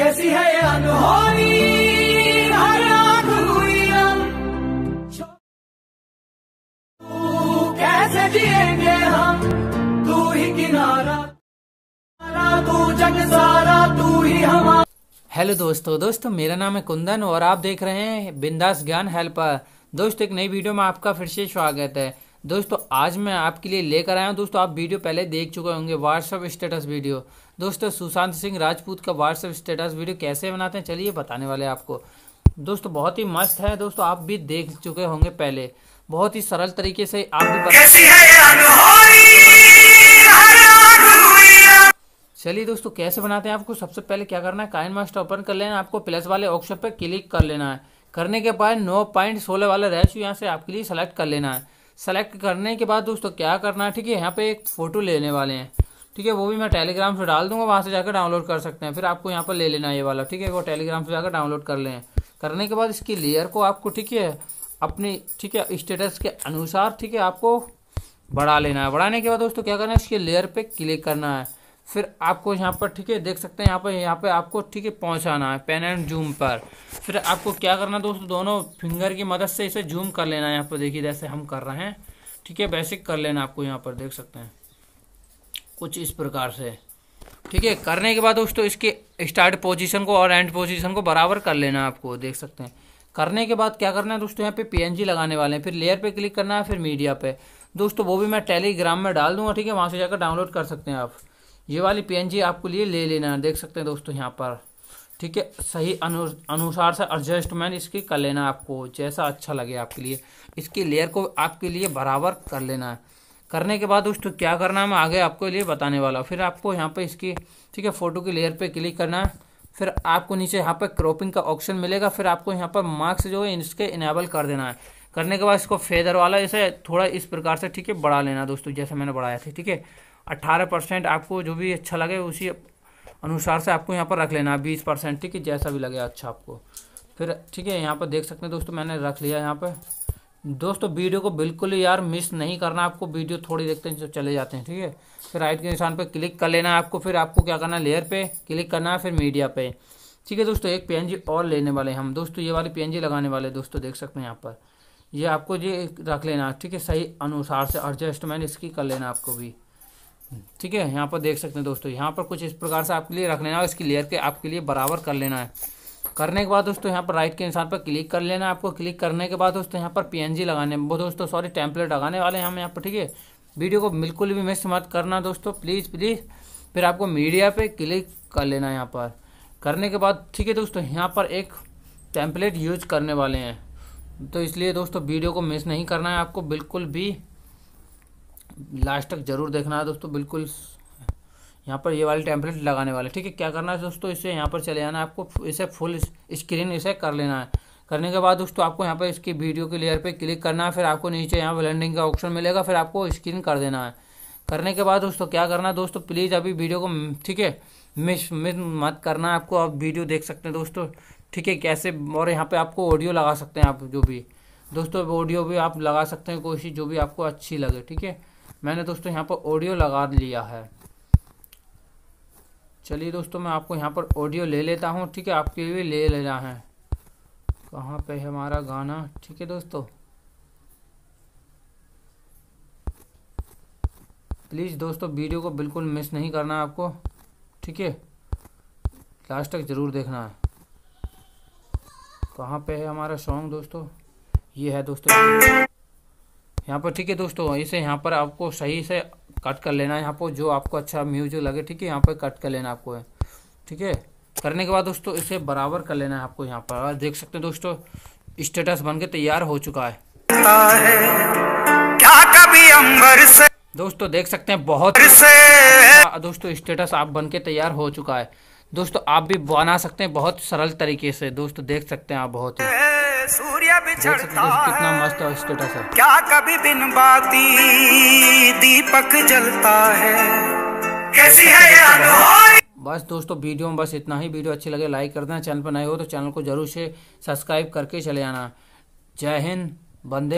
कैसी है अनहोनी? हर आँख कैसे जिएँगे हम? तू ही किनारा। तू जग सारा, तू ही हमारा। हेलो दोस्तों दोस्तों, मेरा नाम है कुंदन और आप देख रहे हैं बिंदास ज्ञान हेल्पर। दोस्तों, एक नई वीडियो में आपका फिर से स्वागत है। दोस्तों आज मैं आपके लिए लेकर आया हूँ। दोस्तों आप वीडियो पहले देख चुके होंगे व्हाट्सअप स्टेटस वीडियो दोस्तों सुशांत सिंह राजपूत का व्हाट्सअप स्टेटस वीडियो कैसे बनाते हैं चलिए बताने वाले आपको। दोस्तों बहुत ही मस्त है। दोस्तों आप भी देख चुके होंगे पहले। बहुत ही सरल तरीके से आप भी बता चलिए दोस्तों कैसे बनाते हैं आपको? सबसे पहले क्या करना है? काइन मास्टर ओपन कर लेना है। आपको प्लस वाले ऑप्शन पर क्लिक कर लेना है। करने के बाद नौ पॉइंट सोलह वाला रेशियो यहाँ से आपके लिए सेलेक्ट कर लेना है। सेलेक्ट करने के बाद दोस्तों क्या करना है? ठीक है, यहाँ पे एक फ़ोटो लेने वाले हैं। ठीक है, वो भी मैं टेलीग्राम से डाल दूँगा, वहाँ से जाकर डाउनलोड कर सकते हैं। फिर आपको यहाँ पर ले लेना ये वाला। ठीक है, वो टेलीग्राम से जाकर डाउनलोड कर लें। करने के बाद इसकी लेयर को आपको, ठीक है, अपनी, ठीक है स्टेटस के अनुसार, ठीक है, आपको बढ़ा लेना है। बढ़ाने के बाद दोस्तों क्या करना है? इसके लेयर पर क्लिक करना है। फिर आपको यहाँ पर, ठीक है, देख सकते हैं यहाँ पर, यहाँ पे आपको, ठीक है, पहुँचाना है पेन एंड जूम पर। फिर आपको क्या करना है दोस्तों, दोनों फिंगर की मदद से इसे जूम कर लेना है यहाँ पर, देखिए, जैसे हम कर रहे हैं, ठीक है वैसे कर लेना आपको यहाँ पर, देख सकते हैं। कुछ इस प्रकार से, ठीक है, करने के बाद दोस्तों इसके स्टार्ट पोजीशन को और एंड पोजीशन को बराबर कर लेना आपको, देख सकते हैं। करने के बाद क्या करना है दोस्तों, यहाँ पे पीएनजी लगाने वाले हैं, फिर लेयर पे क्लिक करना है, फिर मीडिया पे। दोस्तों वो भी मैं टेलीग्राम में डाल दूँगा, ठीक है, वहाँ से जाकर डाउनलोड कर सकते हैं आप। ये वाली पीएनजी आपको लिए ले लेना देख सकते हैं दोस्तों यहाँ पर। ठीक है, सही अनु, अनुसार से एडजस्टमेंट इसकी कर लेना आपको, जैसा अच्छा लगे आपके लिए। इसकी लेयर को आपके लिए बराबर कर लेना है। करने के बाद दोस्तों क्या करना है, मैं आगे आपको लिए बताने वाला फिर आपको यहाँ पे इसकी, ठीक है फ़ोटो की लेयर पे क्लिक करना है। फिर आपको नीचे यहाँ पर क्रॉपिंग का ऑप्शन मिलेगा। फिर आपको यहाँ पर मार्क्स जो है, इसके इनेबल कर देना है। करने के बाद इसको फेदर वाला इसे थोड़ा इस प्रकार से, ठीक है, बढ़ा लेना दोस्तों, जैसे मैंने बढ़ाया था, ठीक है। अट्ठारह परसेंट आपको जो भी अच्छा लगे उसी अनुसार से आपको यहाँ पर रख लेना, बीस परसेंट, ठीक है, जैसा भी लगे अच्छा आपको। फिर, ठीक है, यहाँ पर देख सकते हैं दोस्तों, मैंने रख लिया यहाँ पर। दोस्तों, वीडियो को बिल्कुल यार मिस नहीं करना आपको, वीडियो थोड़ी देखते हैं जो चले जाते हैं, ठीक है। फिर राइट के निशान पर क्लिक कर लेना आपको, फिर आपको क्या करना है, लेयर पे क्लिक करना है, फिर मीडिया पे। ठीक है दोस्तों, एक पीएनजी और लेने वाले हम। दोस्तों, ये वाली पीएनजी लगाने वाले दोस्तों, देख सकते हैं यहाँ पर। ये आपको ये रख लेना, ठीक है? सही अनुसार से एडजस्टमेंट इसकी कर लेना आपको भी। ठीक है? यहाँ पर देख सकते हैं दोस्तों, यहाँ पर कुछ इस प्रकार से आपके लिए रख लेना है इसकी लेयर के आपके लिए बराबर कर लेना है। करने के बाद दोस्तों, यहाँ पर राइट के निशान पर क्लिक कर लेना है आपको। क्लिक करने के बाद दोस्तों, यहाँ पर पीएनजी लगाने, वो दोस्तों सॉरी टेम्पलेट लगाने वाले हैं हम यहाँ पर, ठीक है? वीडियो को बिल्कुल भी मिस मत करना दोस्तों प्लीज़ प्लीज़ फिर आपको मीडिया पे क्लिक कर लेना है यहाँ पर। करने के बाद, ठीक है दोस्तों, यहाँ पर एक टेम्पलेट यूज़ करने वाले हैं। तो इसलिए दोस्तों वीडियो को मिस नहीं करना है, आपको बिल्कुल भी लास्ट तक ज़रूर देखना है दोस्तों, बिल्कुल यहाँ पर ये वाले टेम्पलेट लगाने वाले। ठीक है, क्या करना है दोस्तों, इसे यहाँ पर चले जाना है, आपको इसे फुल स्क्रीन इसे कर लेना है। करने के बाद दोस्तों आपको यहाँ पर इसकी वीडियो के लेयर पे क्लिक करना है, फिर आपको नीचे यहाँ ब्लेंडिंग का ऑप्शन मिलेगा, फिर आपको स्क्रीन कर देना है। करने के बाद दोस्तों क्या करना है दोस्तों प्लीज़ अभी वीडियो को, ठीक है मिस मिस मत करना, आपको आप वीडियो देख सकते हैं दोस्तों। ठीक है, कैसे, और यहाँ पे आपको ऑडियो लगा सकते हैं आप जो भी। दोस्तों ऑडियो भी आप लगा सकते हैं, कोशिश जो भी आपको अच्छी लगे, ठीक है? मैंने दोस्तों यहाँ पर ऑडियो लगा लिया है। चलिए दोस्तों, मैं आपको यहाँ पर ऑडियो ले लेता हूँ, ठीक है? आपके लिए ले लेना है। कहाँ पे है हमारा गाना? ठीक है दोस्तों। प्लीज़ दोस्तों, वीडियो को बिल्कुल मिस नहीं करना है आपको, ठीक है? लास्ट तक ज़रूर देखना है। कहाँ पे है हमारा सॉन्ग दोस्तों? ये है दोस्तों। यहाँ पर ठीक है दोस्तों इसे यहाँ पर आपको सही से कट कर लेना है यहाँ पर जो आपको अच्छा म्यूज़िक लगे ठीक है यहाँ पर कट कर लेना आपको। है ठीक है? करने के बाद दोस्तों इसे बराबर कर लेना है आपको यहाँ पर। और देख सकते हैं दोस्तों स्टेटस बन के तैयार हो चुका है। क्या कभी अंबर से दोस्तों देख सकते हैं बहुत दोस्तों स्टेटस आप बन के तैयार हो चुका है। दोस्तों आप भी बना सकते हैं बहुत सरल तरीके से। दोस्तों देख सकते हैं आप बहुत ही। सूर्य हैं बिछड़ता कितना है। मस्त स्टेटस है। क्या कभी बिन बाती दीपक जलता है? कैसी है ये बस दोस्तों वीडियो में बस इतना ही। वीडियो अच्छी लगे लाइक कर देना। चैनल पर नए हो तो चैनल को ज़रूर से सब्सक्राइब करके चले आना जय हिंद बंदे